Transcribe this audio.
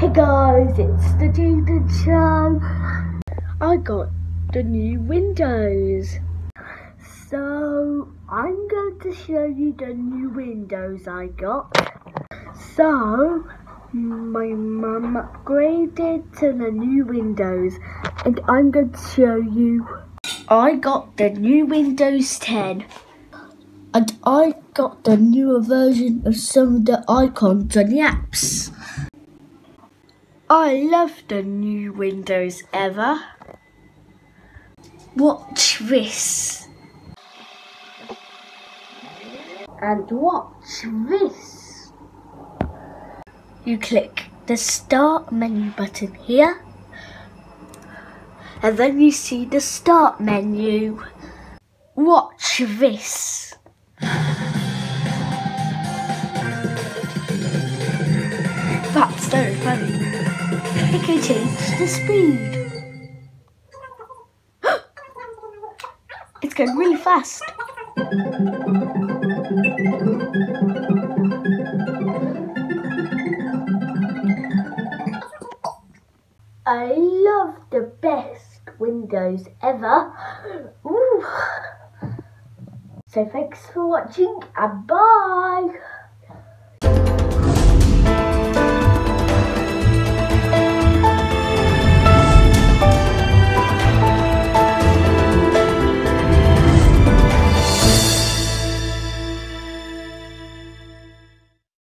So, I got the new windows. So, I'm going to show you the new windows I got. So, my mum upgraded to the new windows and I'm going to show you. I got the new Windows 10 and I got the newer version of some of the icons and the apps. I love the new Windows ever. Watch this. And watch this. You click the start menu button here. And then you see the start menu. Watch this. That's so funny. It can change the speed. it's going really fast. I love the best windows ever. Ooh. So thanks for watching and bye.